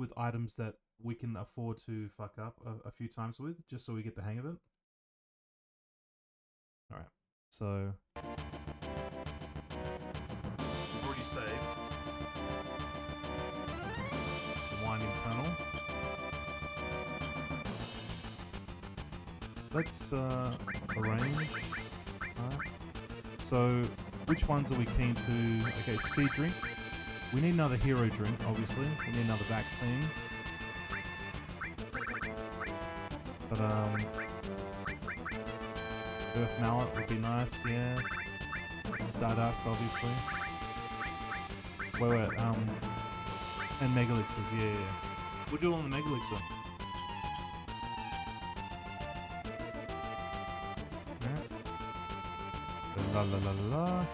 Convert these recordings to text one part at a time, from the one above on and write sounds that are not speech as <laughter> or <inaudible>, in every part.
with items that we can afford to fuck up a, a few times with, just so we get the hang of it. All right, so we've already saved winding tunnel. Let's uh, arrange. Alright. So, which ones are we keen to? Okay, speed drink. We need another hero drink, obviously. We need another vaccine. But, um... Earth Mallet would be nice, yeah. Stardust, obviously. Wait, wait, um... And Megalixirs, yeah, yeah, yeah. We'll do it on the Megalixir. Alright. So, la la la la la.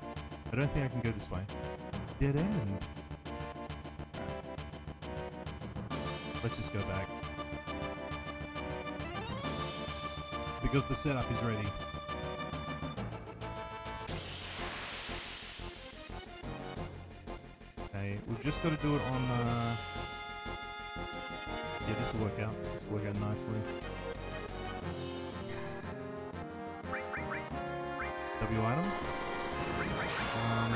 I don't think I can go this way. Dead end. Let's just go back. Because the setup is ready. Okay, we've just got to do it on, uh... Yeah, this will work out. This will work out nicely. W item. Um,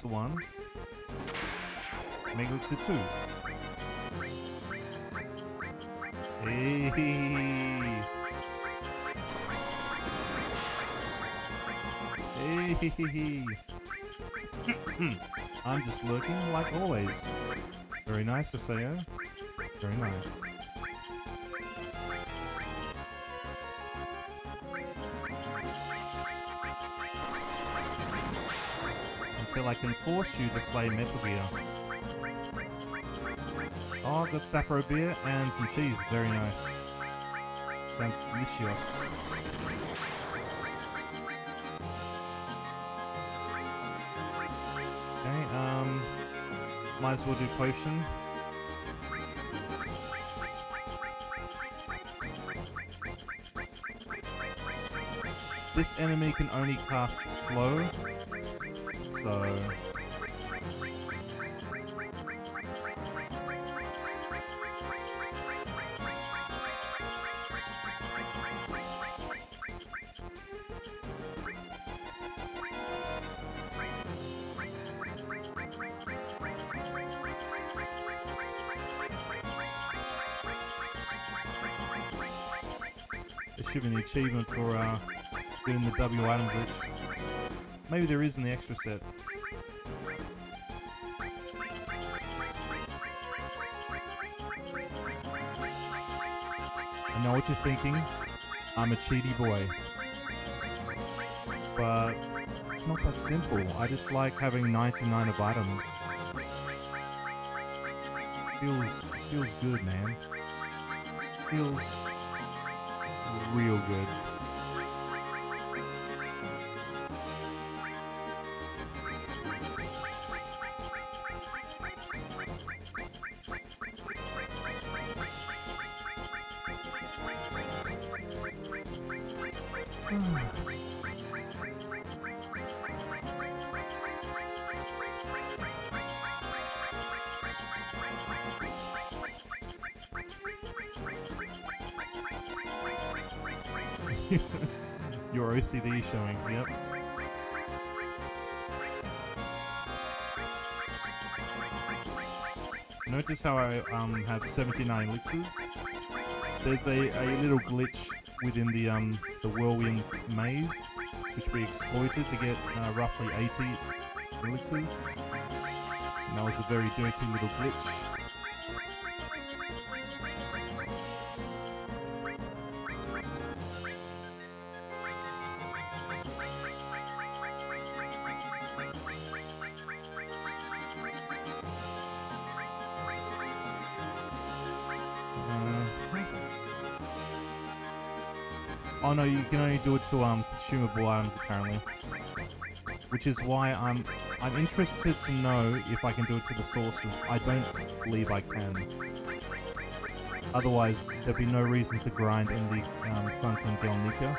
the 1. Megalixir 2. Hey! Hey! <laughs> I'm just lurking like always. Very nice, Aseo. Very nice. Until I can force you to play Metal Gear. Oh, got Sapporo beer and some cheese. Very nice. Sounds delicious. Okay, um... Might as well do potion. This enemy can only cast slow, so... Be an achievement for uh, the W item glitch. Maybe there is in the extra set. I know what you're thinking. I'm a cheaty boy. But it's not that simple. I just like having 99 of items. Feels feels good, man. Feels real good. <sighs> <laughs> Your OCD showing, yep. Notice how I um, have 79 elixirs? There's a, a little glitch within the um, the whirlwind maze, which we exploited to get uh, roughly 80 elixirs. And that was a very dirty little glitch. Oh no, you can only do it to um consumable items apparently. Which is why I'm I'm interested to know if I can do it to the sources. I don't believe I can. Otherwise, there'd be no reason to grind in the um, Sunken Gelnika.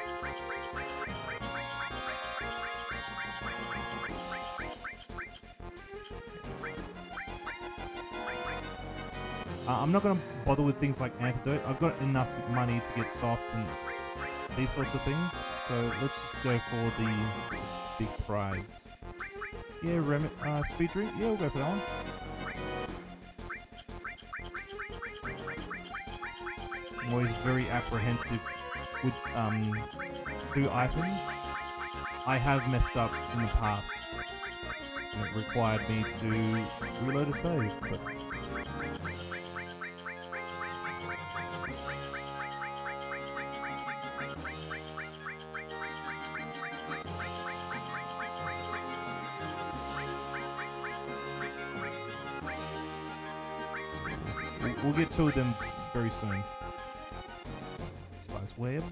Uh, I'm not going to bother with things like antidote. I've got enough money to get soft and these sorts of things. So let's just go for the big prize. Yeah, Rem uh, speed drink. Yeah, we'll go for that one. I'm always very apprehensive with um, two items. I have messed up in the past. And it required me to reload a save, but We'll get of them very soon. Spice web.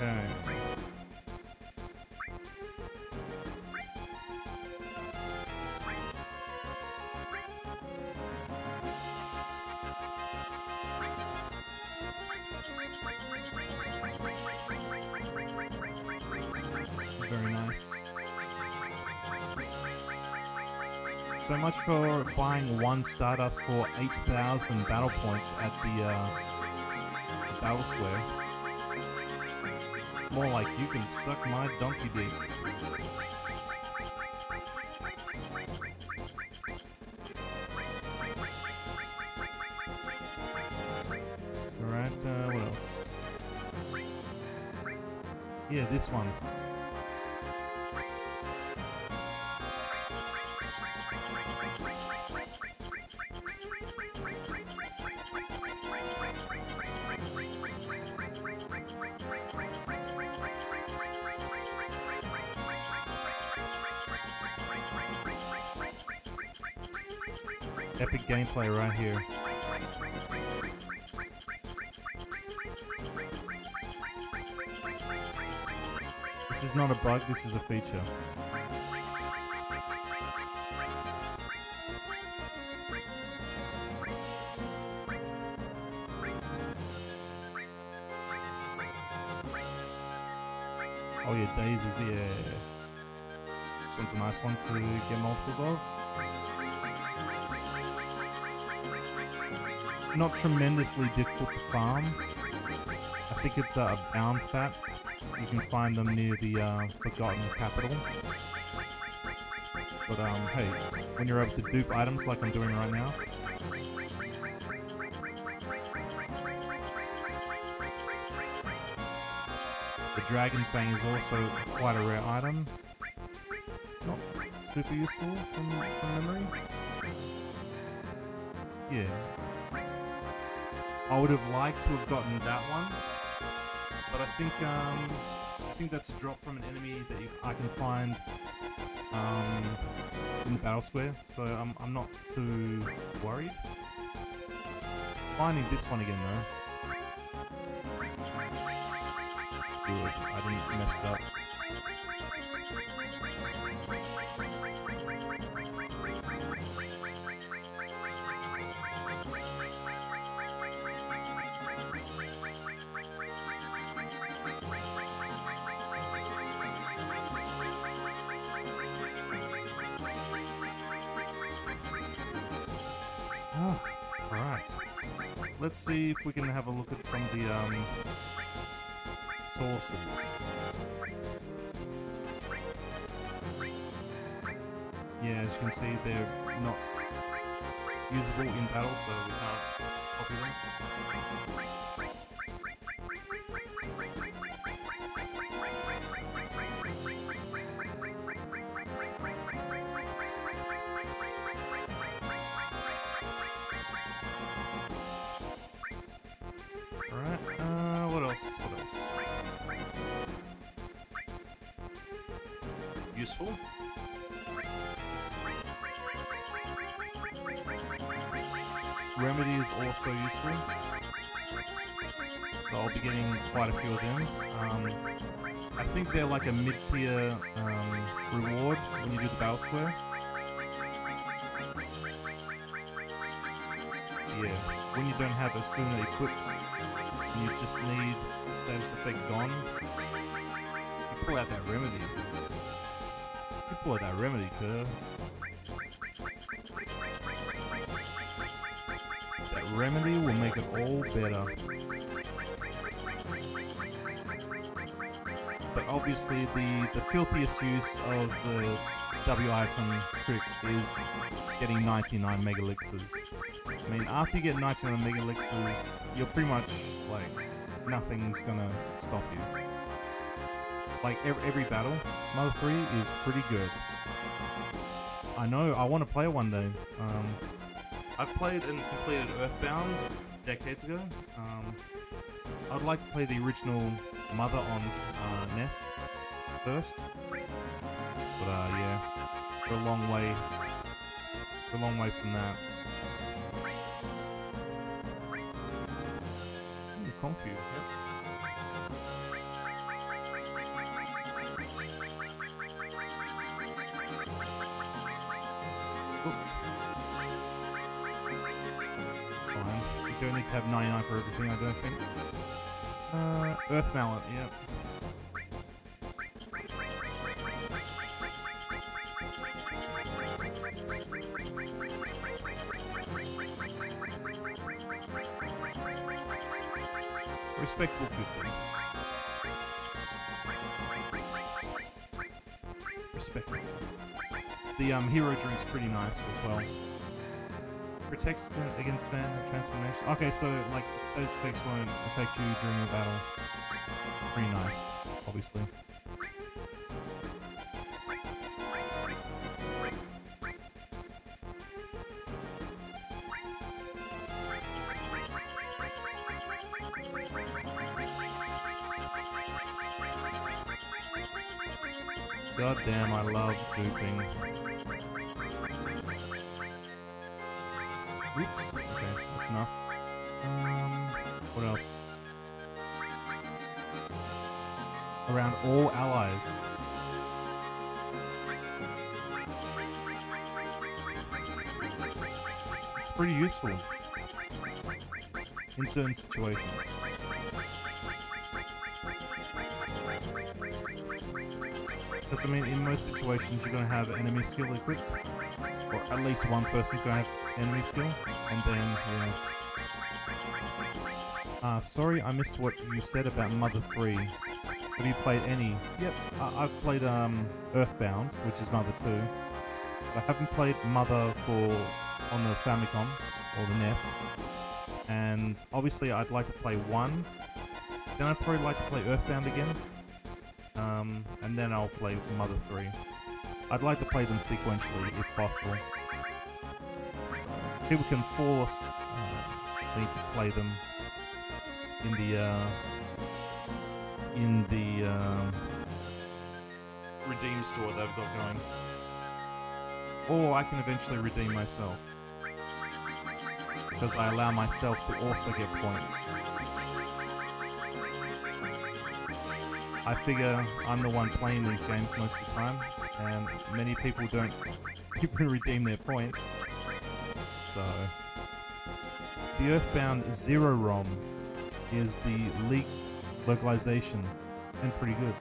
Hoo-wah, hoo-wah. so much for buying one Stardust for 8,000 battle points at the uh, Battle Square. More like you can suck my donkey dick. Alright, uh, what else? Yeah, this one. Gameplay right here. This is not a bug, this is a feature. Oh yeah, daisies, yeah. This one's a nice one to get multiples of. Not tremendously difficult to farm. I think it's a bound fat. You can find them near the uh, Forgotten Capital. But um, hey, when you're able to dupe items like I'm doing right now, The Dragon Fang is also quite a rare item. Not super useful from, from memory. Yeah, I would have liked to have gotten that one, but I think um, I think that's a drop from an enemy that you, I can find um, in the battle square, so I'm, I'm not too worried. Finding this one again though. Good, I didn't mess up. Let's see if we can have a look at some of the um, sources. Yeah, as you can see, they're not usable in battle, so we can't copy them. Useful. Remedy is also useful. I'll be getting quite a few of them. Um, I think they're like a mid-tier um, reward when you do the Battle Square. Yeah, when you don't have Esuna equipped, and you just need the status effect gone, you pull out that remedy. You that remedy, curve. That remedy will make it all better. But obviously the, the filthiest use of the W item trick is getting 99 mega elixirs. I mean, after you get 99 mega elixirs, you're pretty much like nothing's gonna stop you. Like every, every battle, Mother 3 is pretty good. I know, I want to play one day. Um, I played and completed Earthbound decades ago. Um, I'd like to play the original Mother on uh, NES first. But uh, yeah, a long way, a long way from that. Ooh, Confu, yep. To have 99 for everything, I don't think. Uh, Earth Mallet, yep. Respectable 50. Respectable. The um, hero drink's pretty nice as well. Protects against fan transformation. Okay, so like status effects won't affect you during a battle. Pretty nice, obviously. God damn, I love duping. Okay, that's enough. Um, what else? Around all allies. It's pretty useful in certain situations. Because, I mean, in most situations, you're going to have enemy skill equipped. Or at least one person's going to have enemy skill. And then, yeah. Uh, sorry, I missed what you said about Mother 3. Have you played any? Yep, I I've played um, Earthbound, which is Mother 2. But I haven't played Mother for on the Famicom or the NES. And obviously, I'd like to play 1. Then I'd probably like to play Earthbound again. Um, and then I'll play Mother 3. I'd like to play them sequentially if possible. So people can force uh, me to play them in the uh, in the um, redeem store they've got going, or I can eventually redeem myself because I allow myself to also get points. I figure I'm the one playing these games most of the time, and many people don't even <laughs> redeem their points. So, the Earthbound Zero ROM is the leaked localization, and pretty good.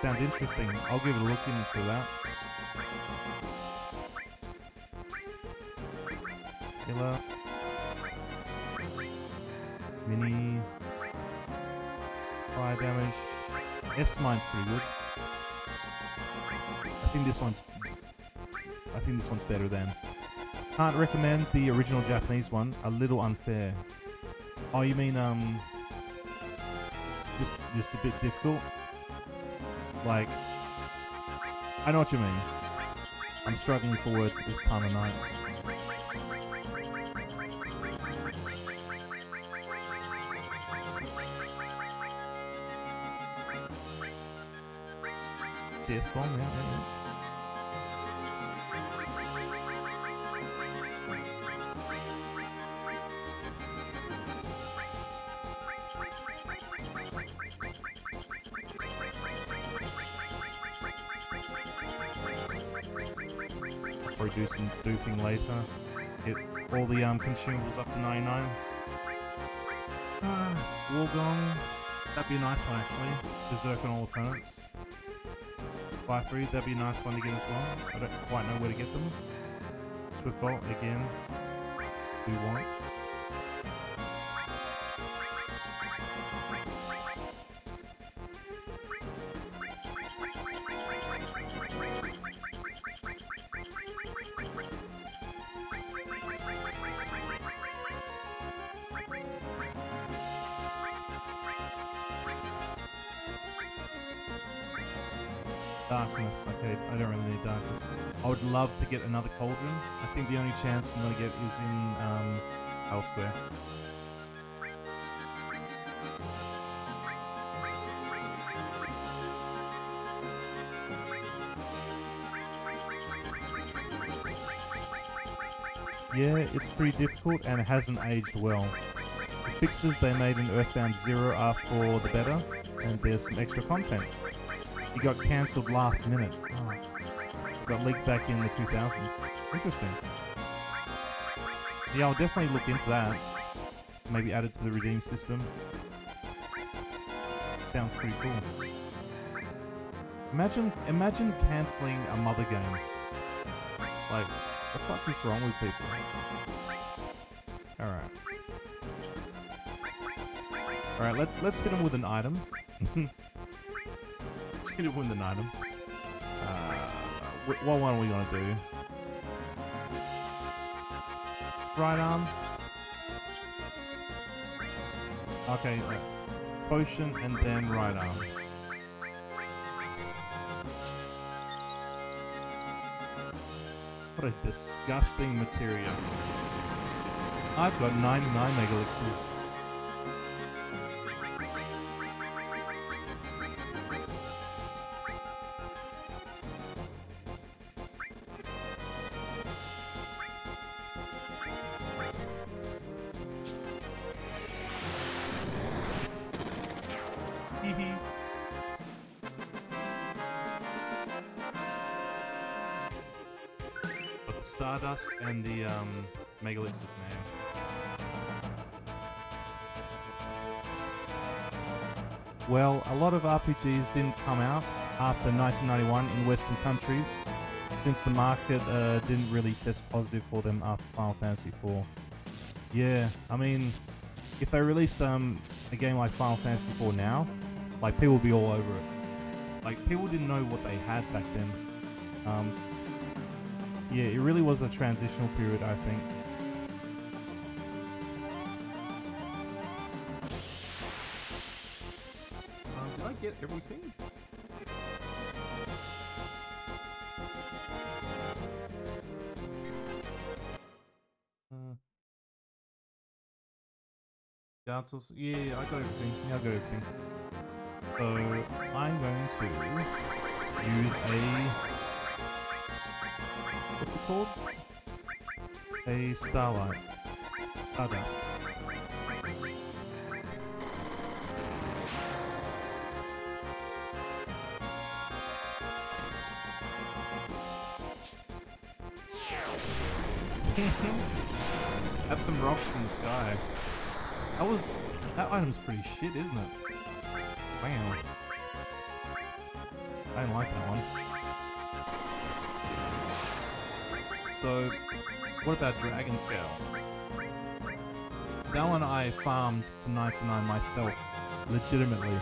Sounds interesting. I'll give it a look into that. Killer. Mini. Fire damage. S mine's pretty good. I think this one's. I think this one's better than. Can't recommend the original Japanese one. A little unfair. Oh, you mean um. Just, just a bit difficult. Like. I know what you mean. I'm struggling for words at this time of night. TS bomb, yeah, yeah, yeah. Probably do some duping later. Get all the um, consumables up to 99. Uh, Wargong, that'd be a nice one actually. Berserk on all opponents. Fire 3, that'd be a nice one to get as well. I don't quite know where to get them. Swift Bolt, again, we want. Get another cauldron. I think the only chance I'm gonna get is in um, elsewhere. Yeah, it's pretty difficult and it hasn't aged well. The fixes they made in Earthbound Zero are for the better, and there's some extra content. It got cancelled last minute. Oh. Got leaked back in the 2000s. Interesting. Yeah, I'll definitely look into that. Maybe add it to the redeem system. Sounds pretty cool. Imagine, imagine cancelling a mother game. Like, what the fuck is wrong with people? Alright. Alright, let's let's hit him with an item. <laughs> let's hit him with an item. Wh- what one are we gonna do? Right arm. Okay, potion and then right arm. What a disgusting material. I've got 99 megalixirs. Hee Well, a lot of RPGs didn't come out after 1991 in Western countries, since the market uh, didn't really test positive for them after Final Fantasy IV. Yeah, I mean, if they released um, a game like Final Fantasy IV now, like people would be all over it. Like people didn't know what they had back then. Um, yeah, it really was a transitional period, I think. Everything? Uh, Dark Souls, yeah, I got everything. Yeah, I got everything. So I'm going to use a what's it called? A starlight. Stardust. <laughs> Have some rocks from the sky. That was that item's pretty shit, isn't it? Wow. I didn't like that one. So, what about Dragon Scale? That one I farmed to 99 myself, legitimately.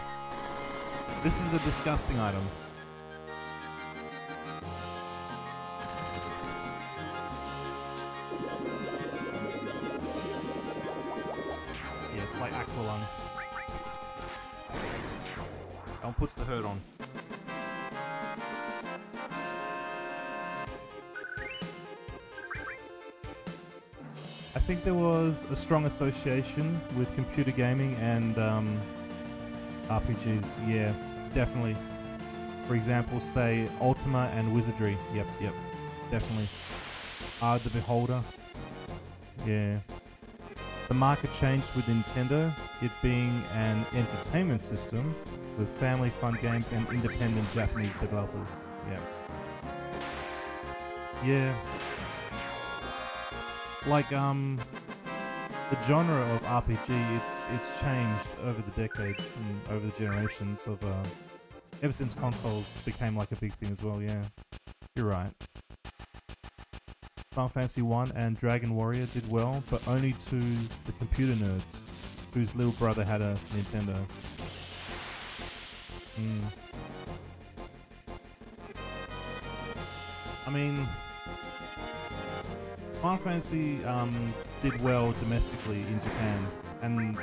This is a disgusting item. On. I think there was a strong association with computer gaming and um, RPGs. Yeah, definitely. For example, say Ultima and Wizardry. Yep, yep, definitely. Of the Beholder. Yeah. The market changed with Nintendo, it being an entertainment system with family fun games and independent Japanese developers. Yeah. Yeah. Like um the genre of RPG it's it's changed over the decades and over the generations of uh ever since consoles became like a big thing as well, yeah. You're right. Final Fantasy 1 and Dragon Warrior did well, but only to the computer nerds whose little brother had a Nintendo. Mm. I mean, Final Fantasy um, did well domestically in Japan, and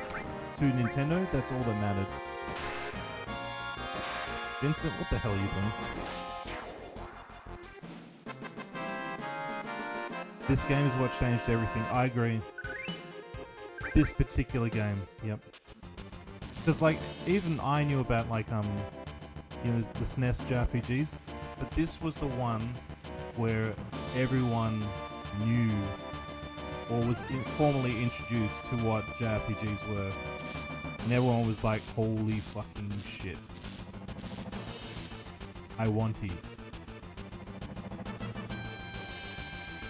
to Nintendo, that's all that mattered. Vincent, what the hell are you doing? This game is what changed everything. I agree. This particular game, yep. Because like even I knew about like um, you know, the SNES JRPGs, but this was the one where everyone knew or was formally introduced to what JRPGs were. And everyone was like, holy fucking shit. I want it.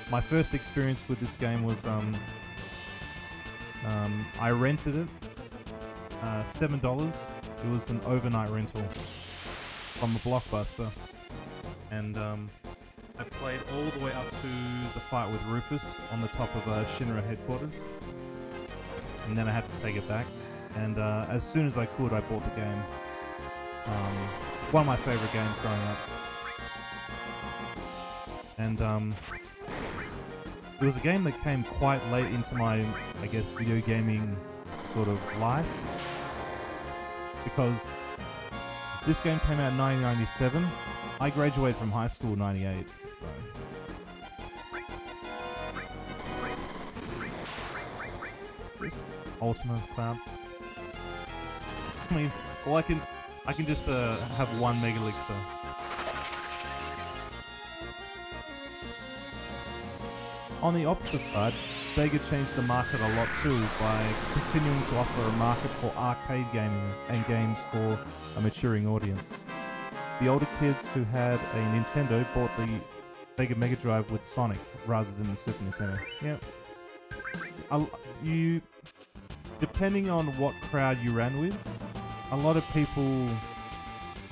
My first experience with this game was um, um, I rented it, uh, seven dollars. It was an overnight rental from the blockbuster, and um, I played all the way up to the fight with Rufus on the top of uh, Shinra headquarters, and then I had to take it back. And uh, as soon as I could, I bought the game. Um, one of my favorite games growing up. And um, it was a game that came quite late into my, I guess, video gaming sort of life. Because this game came out in 1997. I graduated from high school in 98, so... This Ultima Cloud. I mean, well I can I can just uh, have one Mega Elixir. On the opposite side, Sega changed the market a lot too by continuing to offer a market for arcade gaming and games for a maturing audience. The older kids who had a Nintendo bought the Sega Mega Drive with Sonic rather than the Super Nintendo. Yep. you, depending on what crowd you ran with, a lot of people,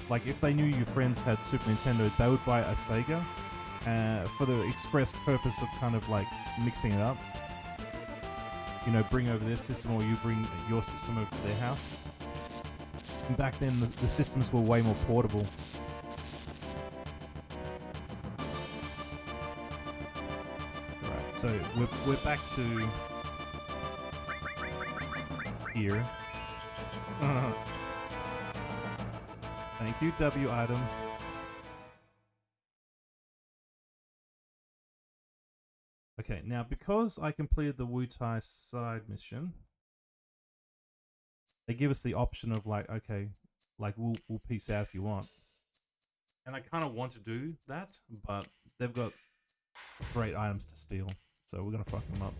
like if they knew your friends had Super Nintendo, they would buy a Sega uh, for the express purpose of kind of like mixing it up. You know, bring over their system or you bring your system over to their house. And back then, the, the systems were way more portable. Right, so we're, we're back to here. Uh-huh. Thank you, W item. Okay, now because I completed the Wutai side mission, they give us the option of like, okay, like we'll we'll peace out if you want. And I kind of want to do that, but they've got great items to steal, so we're gonna fuck them up.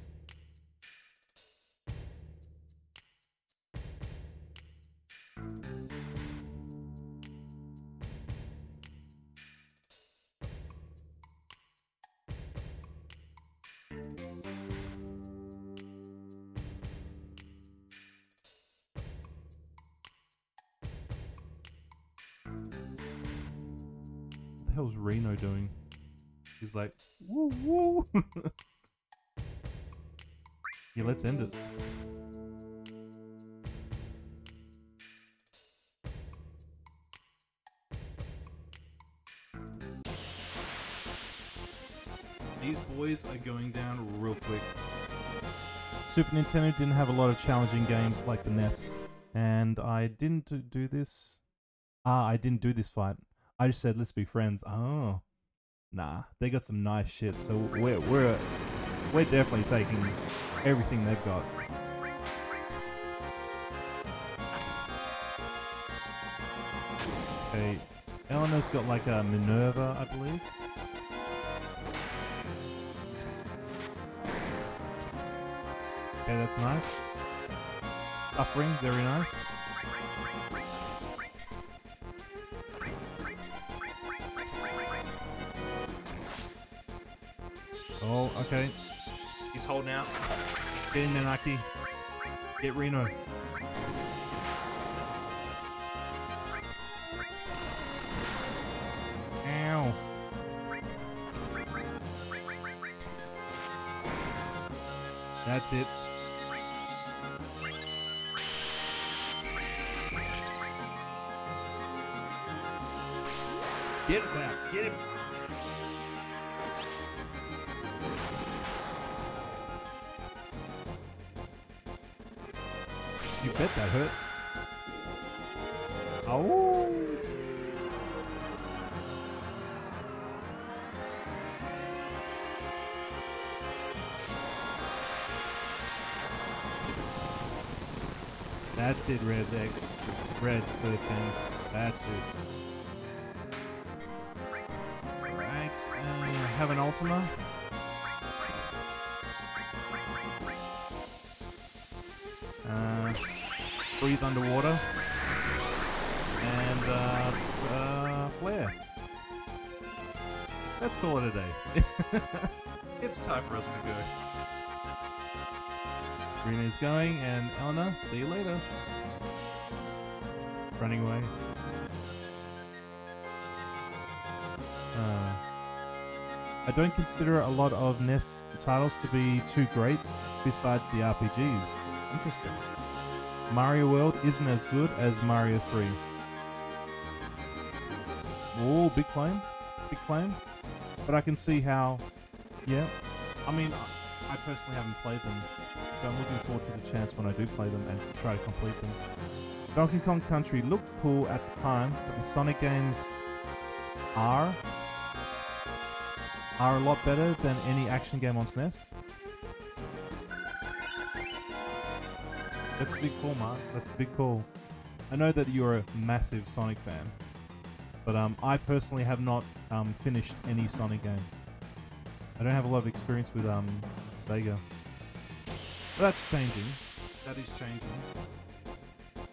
Reno doing? He's like, woo woo. <laughs> yeah, let's end it. These boys are going down real quick. Super Nintendo didn't have a lot of challenging games like the NES, and I didn't do this. Ah, I didn't do this fight. I just said let's be friends. Oh, nah, they got some nice shit. So we're we're we're definitely taking everything they've got. Okay, Elena's got like a Minerva, I believe. Okay, that's nice. Suffering, very nice. Okay. He's holding out. Get in there, Naki. Get Reno. Ow. That's it. Get it back. Get it. Bet that hurts. Oh. That's it, Red X. Red 13. That's it. Alright, uh, have an Ultima. Breathe underwater. And uh, uh, flare. Let's call it a day. <laughs> It's time for us to go. Green is going, and Elena, see you later. Running away. Uh, I don't consider a lot of NES titles to be too great besides the RPGs. Interesting. Mario World isn't as good as Mario 3. Oh, big claim. Big claim. But I can see how, yeah. I mean, I personally haven't played them, so I'm looking forward to the chance when I do play them and try to complete them. Donkey Kong Country looked cool at the time, but the Sonic games are are a lot better than any action game on SNES. That's a big call, Mark. That's a big call. I know that you're a massive Sonic fan, but um, I personally have not um, finished any Sonic game. I don't have a lot of experience with um, Sega. But that's changing. That is changing.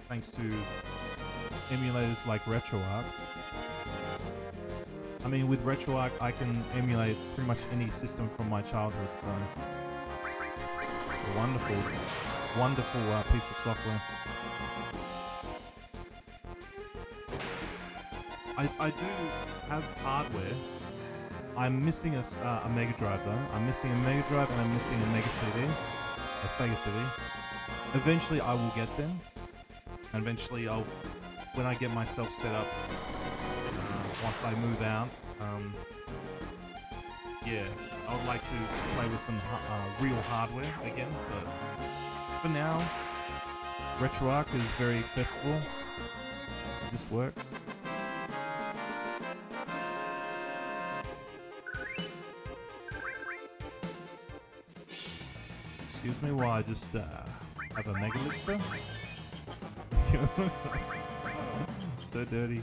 Thanks to emulators like RetroArch. I mean, with RetroArch, I can emulate pretty much any system from my childhood, so it's a wonderful, wonderful uh, piece of software. I, I do have hardware. I'm missing a, uh, a Mega Drive though. I'm missing a Mega Drive and I'm missing a Mega CD, a Sega CD. Eventually, I will get them, and eventually, I'll when I get myself set up. Uh, once I move out, um, yeah, I would like to, to play with some uh, real hardware again. But for now, RetroArch is very accessible. It just works. Excuse me while I just uh, have a Mega Elixir. <laughs> so dirty.